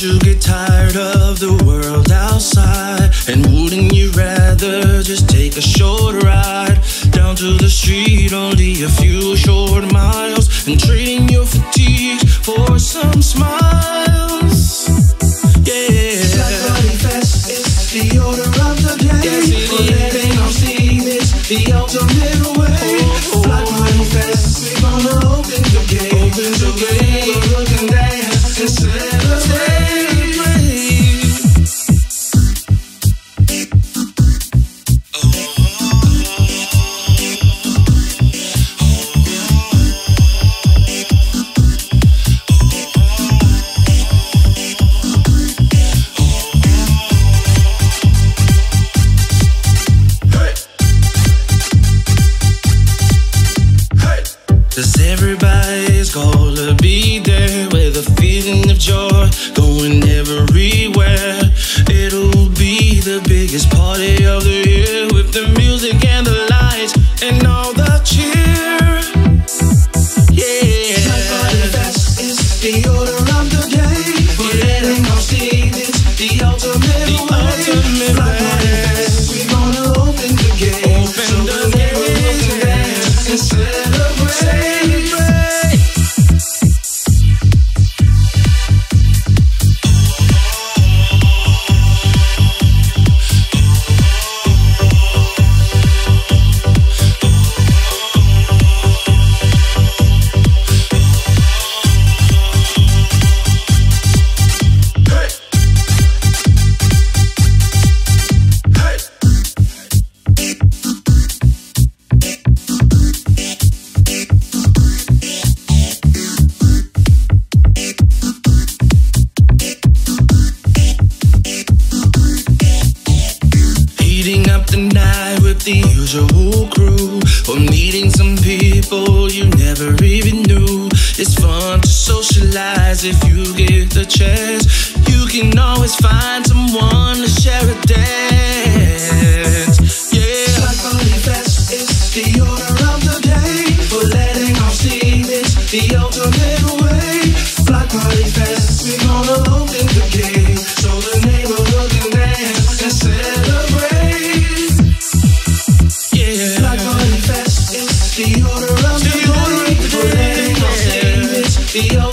Do you get tired of the world outside? And wouldn't you rather just take a short ride down to the street, only a few short miles, and trading your fatigue for some smiles? Cause everybody's gonna be there with a feeling of joy going everywhere. It'll be the biggest party of the year with the music and the lights and all the cheer. Body Yeah. Fest is the order of the day. For letting steam, it's the The ultimate the usual crew. Or meeting some people you never even knew. It's fun to socialize if you get the chance. You can always find someone to share a dance. Yeah. Block Party Fest is the order of the day. For letting our steam, it's the ultimate the order of the day. The order of the day. The order of the day.